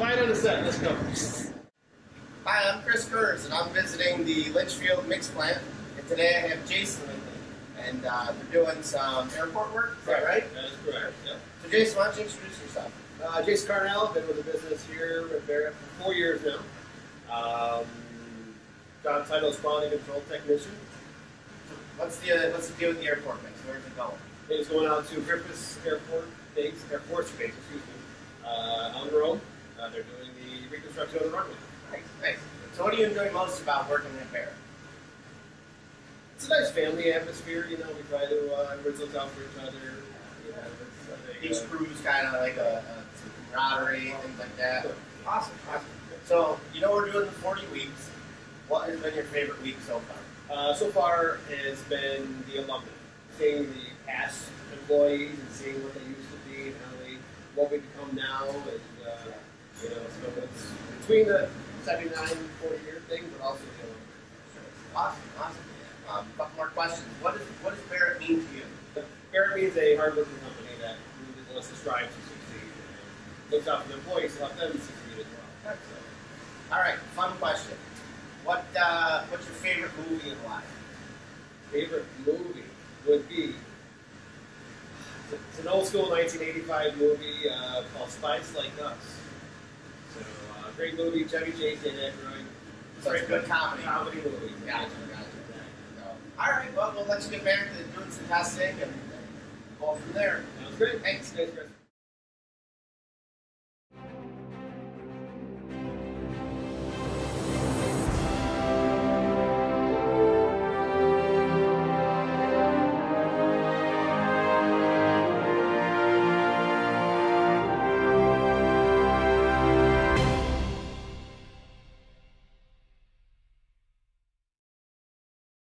Quiet on the set. Let's go. Hi, I'm Chris Kurz, and I'm visiting the Litchfield Mix Plant. And today I have Jason with me, and uh, they're doing some airport work. Is that right? That is correct. Yeah. So, Jason, why don't you introduce yourself? Uh, Jason Carnell, I've been with the business here at Barrett for four years now. Um, job title is quality control technician. What's the uh, what's the deal with the airport mix? Where's it going? It is going out to Griffiss Airport base, Air Force Base, excuse me, uh, on the road. Uh, they're doing the reconstruction of the runway. Nice, nice. So, what do you enjoy most about working at Barrett? It's a nice family atmosphere, you know. We try to uh, everyone's looks out for each other. You know, think, Each uh, crew's kind of like a, a camaraderie, things like that. Awesome, awesome. So, you know we're doing the 40 weeks. What has been your favorite week so far? Uh, so far has been the alumni, seeing the past employees and seeing what they used to be and how they, what we become now, and uh, you know, so it's between the 79, 40 year thing, but also the alumni. Awesome, awesome. Um, couple more questions. What does what does Barrett mean to you? Barrett means a hardworking company that really wants to strive to succeed and looks out for the employees to help them succeed as well. So, All right, fun question. What uh, what's your favorite movie in life? favorite movie would be it's an old school 1985 movie uh, called Spies Like Us. So, great movie, Chevy Chase and Aykroyd. So it's a good comedy. Comedy movie. Gotcha, gotcha. So, all right, well, we'll let you get back to doing some testing and, and go from there. Sounds great. Thanks. Chris.